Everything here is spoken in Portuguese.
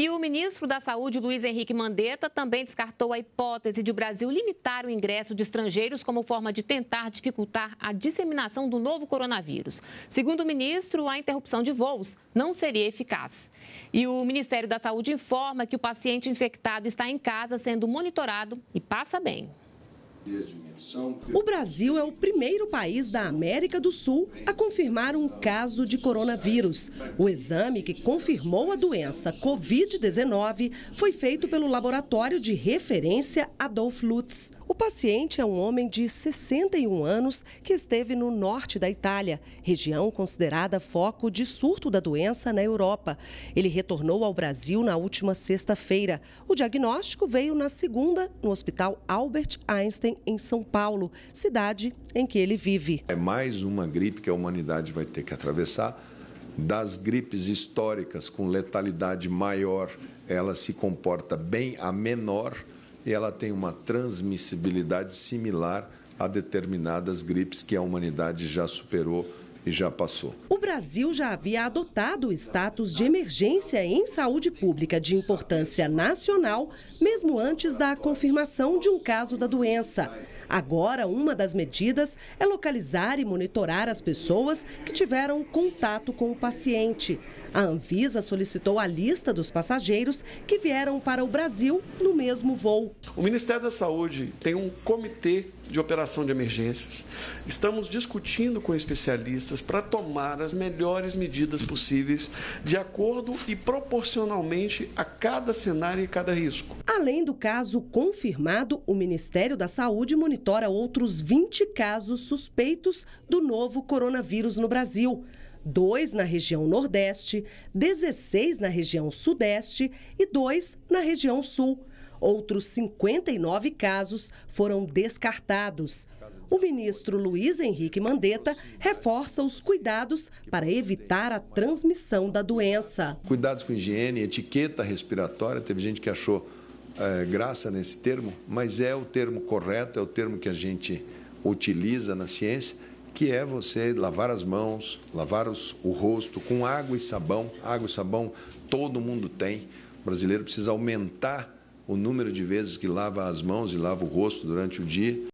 E o ministro da Saúde, Luiz Henrique Mandetta, também descartou a hipótese de o Brasil limitar o ingresso de estrangeiros como forma de tentar dificultar a disseminação do novo coronavírus. Segundo o ministro, a interrupção de voos não seria eficaz. E o Ministério da Saúde informa que o paciente infectado está em casa sendo monitorado e passa bem. O Brasil é o primeiro país da América do Sul a confirmar um caso de coronavírus. O exame que confirmou a doença Covid-19 foi feito pelo laboratório de referência Adolf Lutz. O paciente é um homem de 61 anos que esteve no norte da Itália, região considerada foco de surto da doença na Europa. Ele retornou ao Brasil na última sexta-feira. O diagnóstico veio na segunda no Hospital Albert Einstein, em São Paulo, cidade em que ele vive. É mais uma gripe que a humanidade vai ter que atravessar. Das gripes históricas com letalidade maior, ela se comporta bem a menor e ela tem uma transmissibilidade similar a determinadas gripes que a humanidade já superou e já passou. O Brasil já havia adotado o status de emergência em saúde pública de importância nacional, mesmo antes da confirmação de um caso da doença. Agora, uma das medidas é localizar e monitorar as pessoas que tiveram contato com o paciente. A Anvisa solicitou a lista dos passageiros que vieram para o Brasil no mesmo voo. O Ministério da Saúde tem um comitê de operação de emergências. Estamos discutindo com especialistas para tomar as melhores medidas possíveis de acordo e proporcionalmente a cada cenário e cada risco. Além do caso confirmado, o Ministério da Saúde monitora outros 20 casos suspeitos do novo coronavírus no Brasil. Dois na região Nordeste, 16 na região Sudeste e dois na região Sul. Outros 59 casos foram descartados. O ministro Luiz Henrique Mandetta reforça os cuidados para evitar a transmissão da doença. Cuidados com higiene, etiqueta respiratória. Teve gente que achou é, graça nesse termo, mas é o termo correto, é o termo que a gente utiliza na ciência, que é você lavar as mãos, lavar os, o rosto com água e sabão. Água e sabão todo mundo tem. O brasileiro precisa aumentar o número de vezes que lava as mãos e lava o rosto durante o dia.